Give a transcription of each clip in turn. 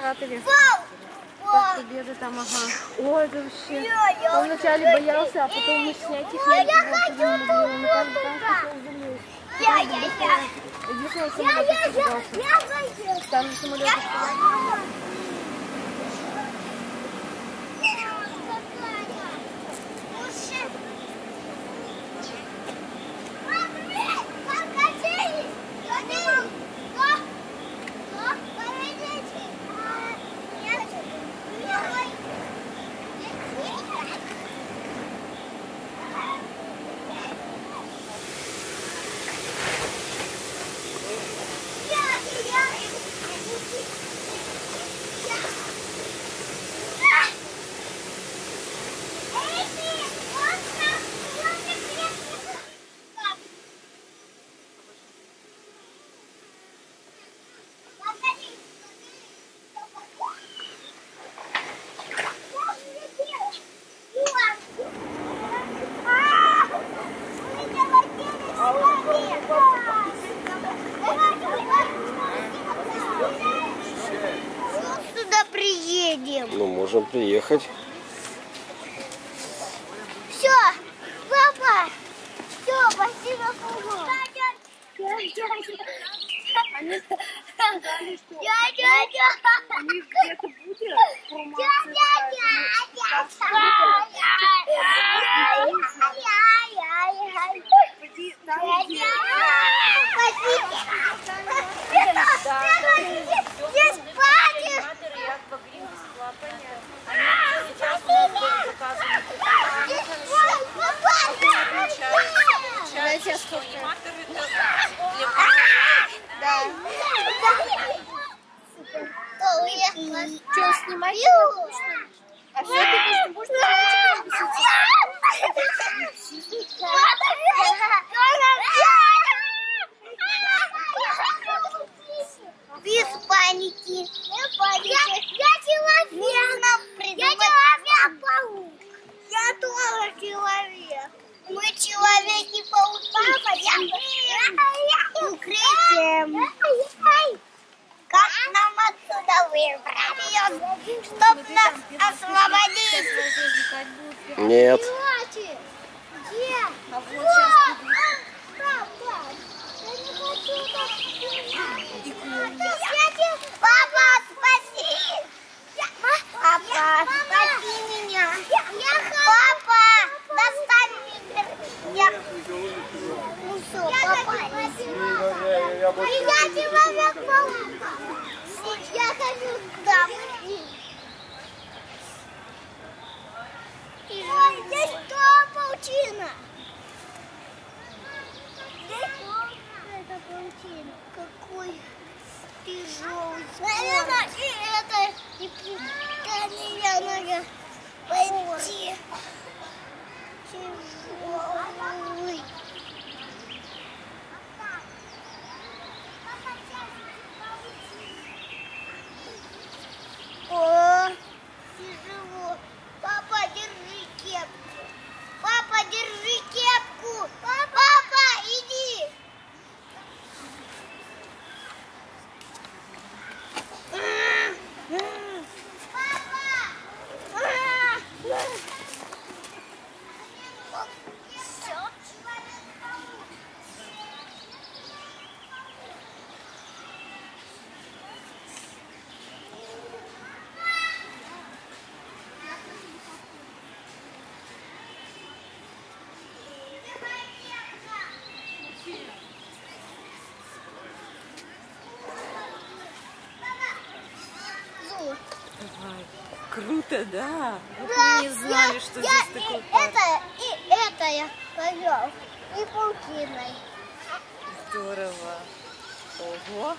кратере. Как победа там, ага. О, это вообще... Он вначале боялся, а потом мы снять их не было. Он каждый там хотел залезть. Единственное, самолет испугался. Там самолет испугался. Приедем. Ну, можем приехать. Все, папа. Все, спасибо, папа. Дядя, Здесь папа. Что, снимать? А что ты не будешь Без паники. Без паники. Я, человек. Я человек-паук. Я тоже человек. Мы человеки-пауки. Папа, я укрытием. Как нам отсюда выбраться? Чтоб нас освободить. Нет. Где? А вот сейчас Папа, я не хочу так Папа, спаси! Папа, спаси меня! Папа, достань меня! Ну все, папа. Я человек-паук. Я хочу домой. Ой, здесь что, паутина? Это паутина. Какой тяжелый. Наверное, и это и питание надо пойти. Тяжелый. О, тяжело. Папа, держи кепку. Папа, держи кепку. Папа, иди. Круто, да. Вот мы не знали, я- что я здесь парк. это, и это я повел. И паутиной. Здорово. Ого.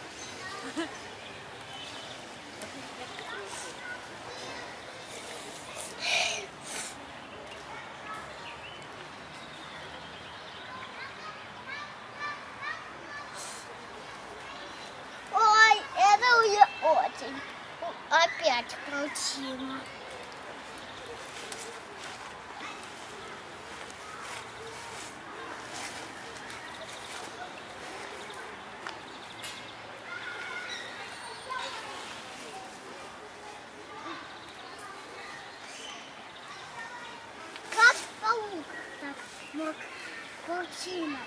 Опять паутина. Как паук так мог паутина?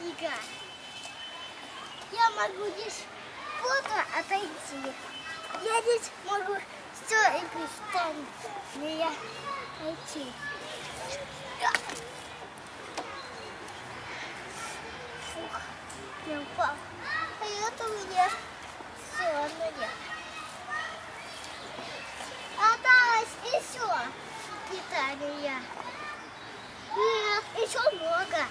Игра. Я могу здесь плотно отойти. Я здесь могу все и представить. Мне я отойти. Я. Фух, я упал. А это у меня все ноги. Осталось еще питание. Нет, еще много.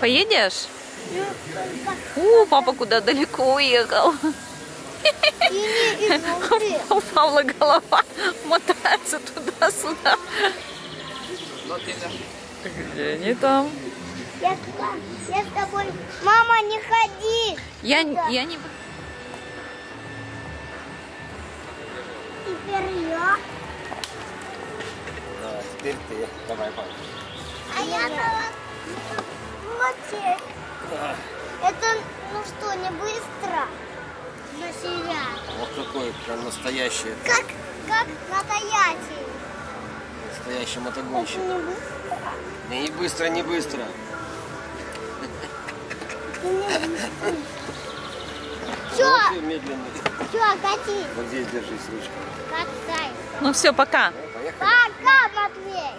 Поедешь? У, папа куда далеко уехал. У Павла голова мотается туда-сюда. Где они там? Я, с- я с тобой. Мама, не ходи. Я, я не... Теперь я. Да, теперь ты. Давай, папа. А я на лоте. Это, ну что, не быстро? На себя. Вот какой прям настоящий, Как, как настоящий Это мотогонщик. не быстро. Не быстро, не быстро. Все, медленно. все, кати. Вот здесь держись ручкой. Катай. Ну все, пока. Поехали. Пока, Матвей.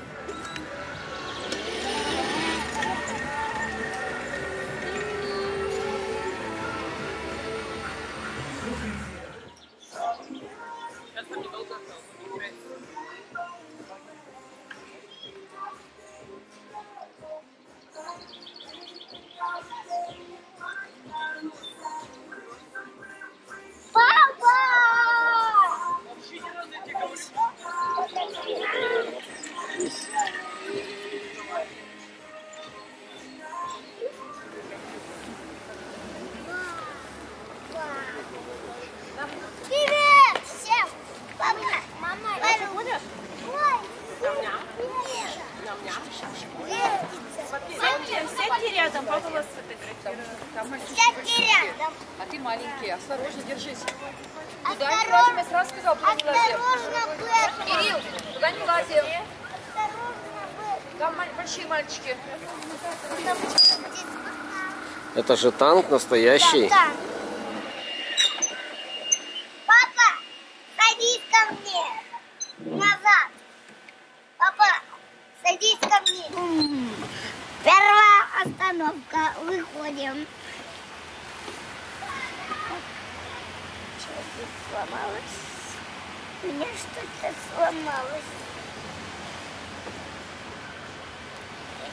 Wow. Сядьте рядом. А ты маленький, осторожно, держись. Туда не Осторожно, лазим, я сразу сказал, туда не лазим. Кирилл, туда не лазим. Там большие мальчики. Это же танк настоящий. Да, да.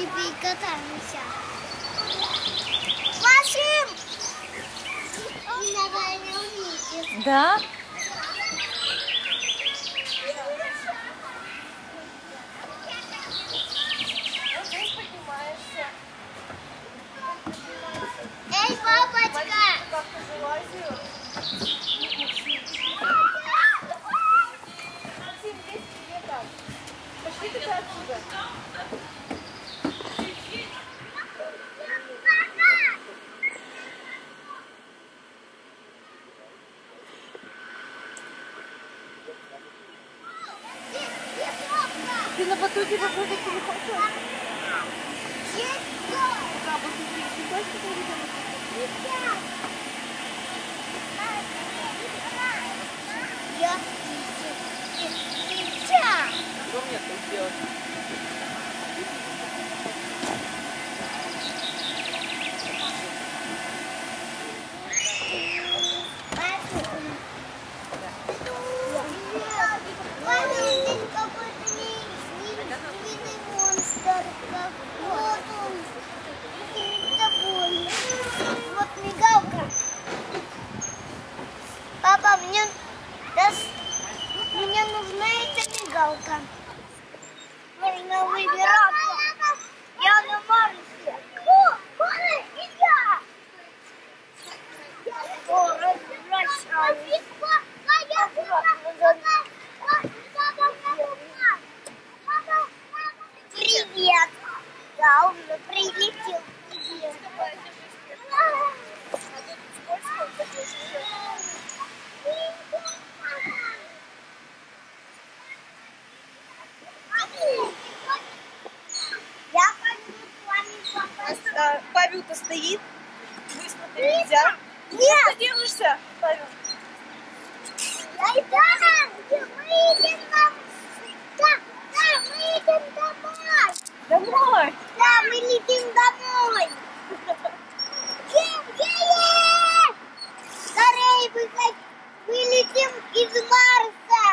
Теперь катаемся. Увидишь. Да? Эй, папочка! Я сейчас. Что мне тут делать? Мама, здесь какой-то невидимый монстр. Вот он. Мигалка. Папа, мне, дас- мне нужна эта мигалка. Нужно выбираться. держишься, Ларю? Да, мы идем нам... Да, да, мы идем домой. Домой? Да, мы летим домой. Чем Скорее выходи. Мы летим из Марса.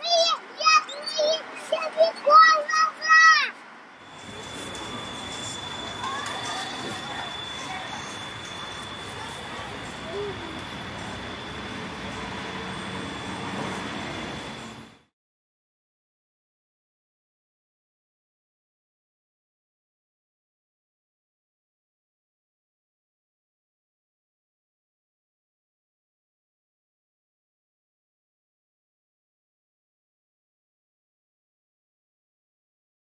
Мы, я, мы, все бегом.